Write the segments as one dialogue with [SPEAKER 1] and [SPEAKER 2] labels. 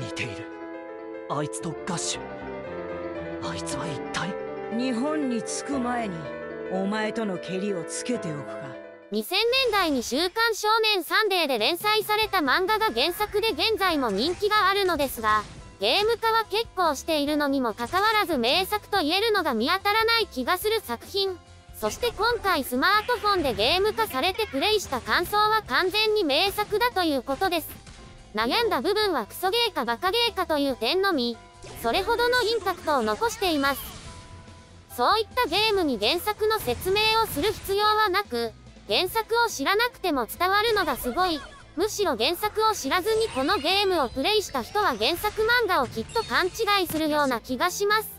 [SPEAKER 1] 似ている。あいつとガッシュ。あいつは一体？
[SPEAKER 2] 日本に着く前にお前とのケリをつけておくか。
[SPEAKER 3] 2000年代に「週刊少年サンデー」で連載された漫画が原作で現在も人気があるのですがゲーム化は結構しているのにもかかわらず名作と言えるのが見当たらない気がする作品。そして今回スマートフォンでゲーム化されてプレイした感想は完全に名作だということです。悩んだ部分はクソゲーかバカゲーかという点のみそれほどのインパクトを残していますそういったゲームに原作の説明をする必要はなく原作を知らなくても伝わるのがすごい。むしろ原作を知らずにこのゲームをプレイした人は原作漫画をきっと勘違いするような気がします。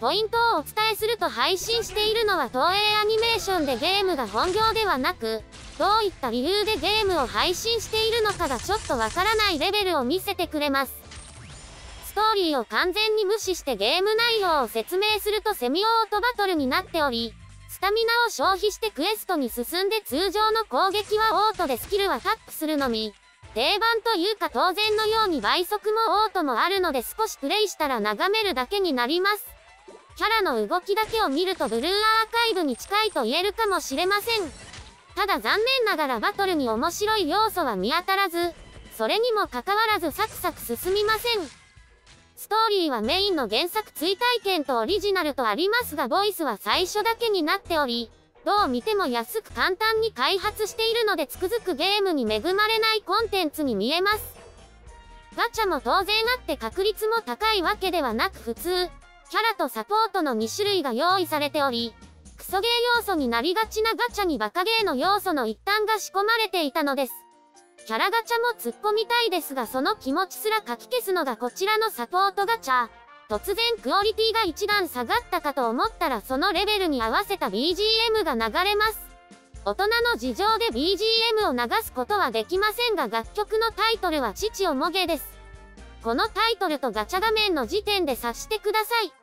[SPEAKER 3] ポイントをお伝えすると配信しているのは東映アニメーションでゲームが本業ではなく、どういった理由でゲームを配信しているのかがちょっとわからないレベルを見せてくれます。ストーリーを完全に無視してゲーム内容を説明するとセミオートバトルになっており、スタミナを消費してクエストに進んで通常の攻撃はオートでスキルはタップするのみ。定番というか当然のように倍速もオートもあるので少しプレイしたら眺めるだけになります。キャラの動きだけを見るとブルーアーカイブに近いと言えるかもしれません。ただ残念ながらバトルに面白い要素は見当たらず、それにもかかわらずサクサク進みません。ストーリーはメインの原作追体験とオリジナルとありますがボイスは最初だけになっており、どう見ても安く簡単に開発しているのでつくづくゲームに恵まれないコンテンツに見えます。ガチャも当然あって確率も高いわけではなく普通、キャラとサポートの2種類が用意されており、ソゲー要素になりがちなガチャにバカゲーの要素の一端が仕込まれていたのです。キャラガチャも突っ込みたいですがその気持ちすら書き消すのがこちらのサポートガチャ。突然クオリティが一段下がったかと思ったらそのレベルに合わせた BGM が流れます。大人の事情で BGM を流すことはできませんが楽曲のタイトルは父をもげです。このタイトルとガチャ画面の時点で察してください。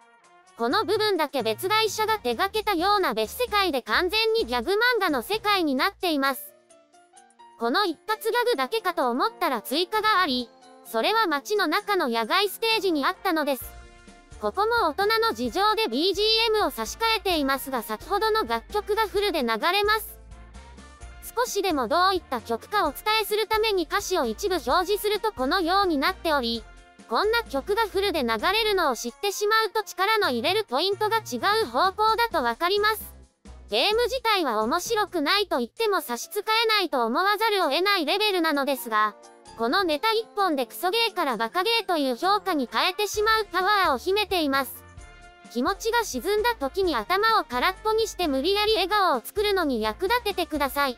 [SPEAKER 3] この部分だけ別会社が手掛けたような別世界で完全にギャグ漫画の世界になっています。この一発ギャグだけかと思ったら追加があり、それは街の中の野外ステージにあったのです。ここも大人の事情で BGM を差し替えていますが先ほどの楽曲がフルで流れます。少しでもどういった曲かお伝えするために歌詞を一部表示するとこのようになっており、こんな曲がフルで流れるのを知ってしまうと力の入れるポイントが違う方向だとわかります。ゲーム自体は面白くないと言っても差し支えないと思わざるを得ないレベルなのですが、このネタ一本でクソゲーからバカゲーという評価に変えてしまうパワーを秘めています。気持ちが沈んだ時に頭を空っぽにして無理やり笑顔を作るのに役立ててください。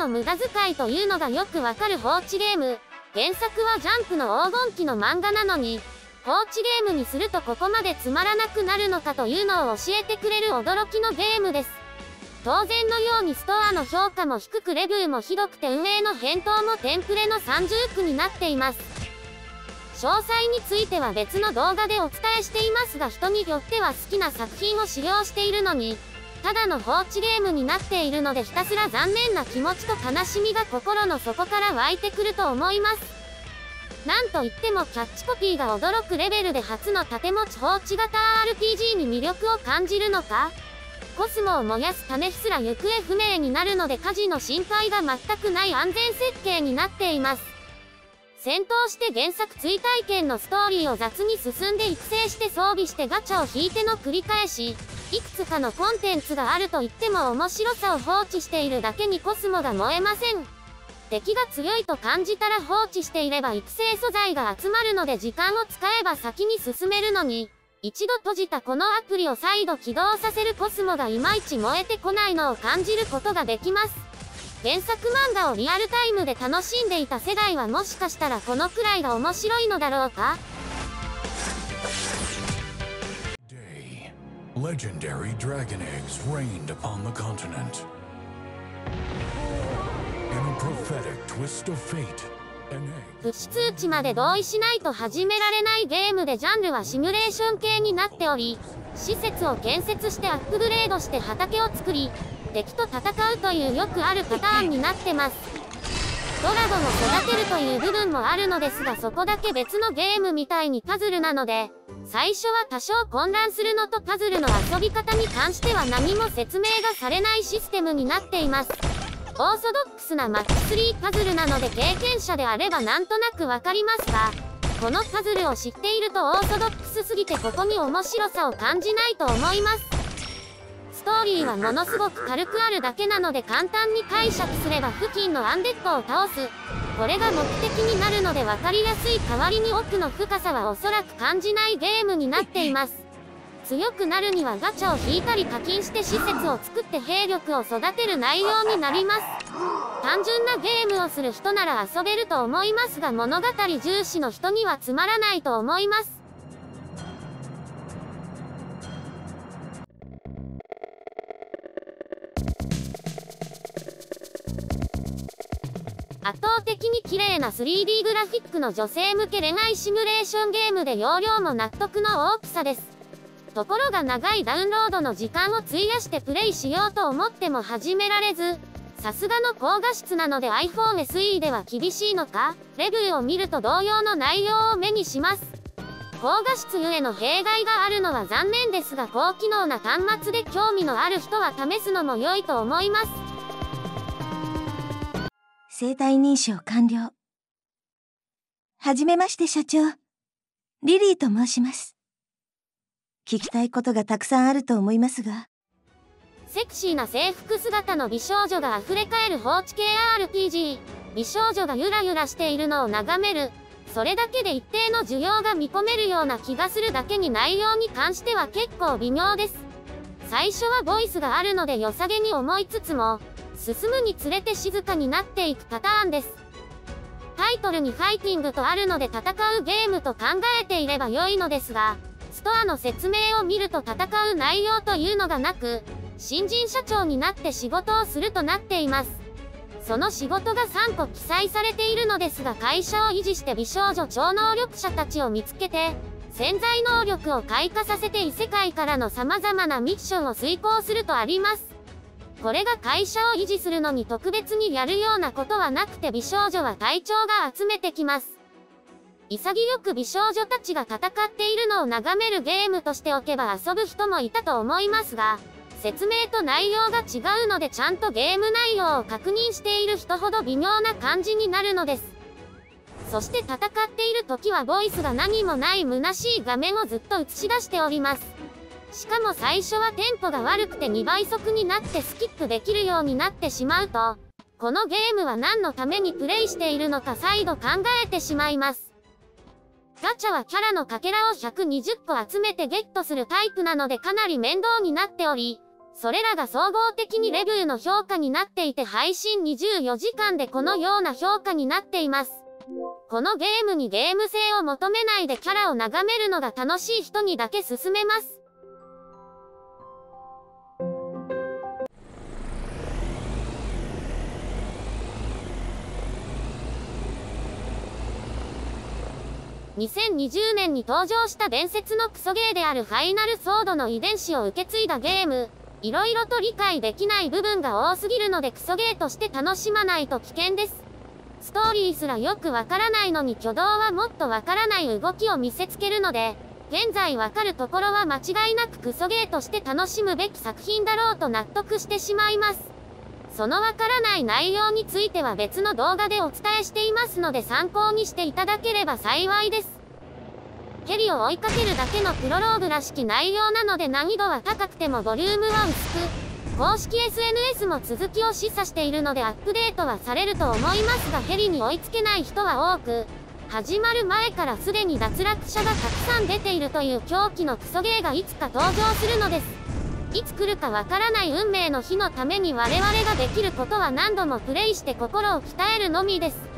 [SPEAKER 3] の無駄遣いというのがよくわかる放置ゲーム。原作はジャンプの黄金期の漫画なのに、放置ゲームにするとここまでつまらなくなるのかというのを教えてくれる驚きのゲームです。当然のようにストアの評価も低くレビューもひどくて運営の返答もテンプレの30区になっています。詳細については別の動画でお伝えしていますが人によっては好きな作品を使用しているのに、ただの放置ゲームになっているのでひたすら残念な気持ちと悲しみが心の底から湧いてくると思います。なんといってもキャッチコピーが驚くレベルで初の盾持ち放置型 RPG に魅力を感じるのかコスモを燃やす種すら行方不明になるので火事の心配が全くない安全設計になっています。戦闘して原作追体験のストーリーを雑に進んで育成して装備してガチャを引いての繰り返し、いくつかのコンテンツがあると言っても面白さを放置しているだけにコスモが燃えません。敵が強いと感じたら放置していれば育成素材が集まるので時間を使えば先に進めるのに、一度閉じたこのアプリを再度起動させるコスモがいまいち燃えてこないのを感じることができます。原作漫画をリアルタイムで楽しんでいた世代はもしかしたらこのくらいが面白いのだろうか？
[SPEAKER 4] Legendary dragon eggs rained upon the continent. In a prophetic twist of fate, An egg.
[SPEAKER 3] プッシュ通知まで同意しないと始められないゲームでジャンルはシミュレーション系になっており施設を建設してアップグレードして畑を作り敵と戦うというよくあるパターンになってますドラゴンを育てるという部分もあるのですがそこだけ別のゲームみたいにパズルなので最初は多少混乱するのとパズルの遊び方に関しては何も説明がされないシステムになっています。オーソドックスなマッチ3パズルなので経験者であればなんとなくわかりますがこのパズルを知っているとオーソドックスすぎてここに面白さを感じないと思います。ストーリーはものすごく軽くあるだけなので簡単に解釈すれば付近のアンデッドを倒す。これが目的になるので分かりやすい代わりに奥の深さはおそらく感じないゲームになっています。強くなるにはガチャを引いたり課金して施設を作って兵力を育てる内容になります。単純なゲームをする人なら遊べると思いますが物語重視の人にはつまらないと思います。圧倒的に綺麗な 3D グラフィックの女性向け恋愛シミュレーションゲームで容量も納得の大きさです。ところが長いダウンロードの時間を費やしてプレイしようと思っても始められずさすがの高画質なので iPhone SE では厳しいのか？レビューを見ると同様の内容を目にします。高画質ゆえの弊害があるのは残念ですが高機能な端末で興味のある人は試すのも良いと思います。
[SPEAKER 5] 生体認証完了。はじめまして社長。リリーと申します。聞きたいことがたくさんあると思いますが、
[SPEAKER 3] セクシーな制服姿の美少女が溢れ返る放置系 RPG 美少女がゆらゆらしているのを眺めるそれだけで一定の需要が見込めるような気がするだけに内容に関しては結構微妙です最初はボイスがあるので良さげに思いつつも進むにつれて静かになっていくパターンです。タイトルにファイティングとあるので戦うゲームと考えていれば良いのですがストアの説明を見ると戦う内容というのがなく新人社長になって仕事をするとなっています。その仕事が3個記載されているのですが会社を維持して美少女超能力者たちを見つけて潜在能力を開花させて異世界からの様々なミッションを遂行するとあります。これが会社を維持するのに特別にやるようなことはなくて美少女は隊長が集めてきます。潔く美少女たちが戦っているのを眺めるゲームとしておけば遊ぶ人もいたと思いますが説明と内容が違うのでちゃんとゲーム内容を確認している人ほど微妙な感じになるのです。そして戦っている時はボイスが何もない虚しい画面をずっと映し出しております。しかも最初はテンポが悪くて2倍速になってスキップできるようになってしまうとこのゲームは何のためにプレイしているのか再度考えてしまいますガチャはキャラのかけらを120個集めてゲットするタイプなのでかなり面倒になっておりそれらが総合的にレビューの評価になっていて配信24時間でこのような評価になっています。このゲームにゲーム性を求めないでキャラを眺めるのが楽しい人にだけ勧めます。2020年に登場した伝説のクソゲーであるファイナルソードの遺伝子を受け継いだゲーム。いろいろと理解できない部分が多すぎるのでクソゲーとして楽しまないと危険です。ストーリーすらよくわからないのに挙動はもっとわからない動きを見せつけるので、現在わかるところは間違いなくクソゲーとして楽しむべき作品だろうと納得してしまいます。そのわからない内容については別の動画でお伝えしていますので参考にしていただければ幸いです。ヘリを追いかけるだけのプロローグらしき内容なので難易度は高くてもボリュームは薄く、公式 SNS も続きを示唆しているのでアップデートはされると思いますがヘリに追いつけない人は多く、始まる前からすでに脱落者がたくさん出ているという狂気のクソゲーがいつか登場するのです。いつ来るかわからない運命の日のために我々ができることは何度もプレイして心を鍛えるのみです。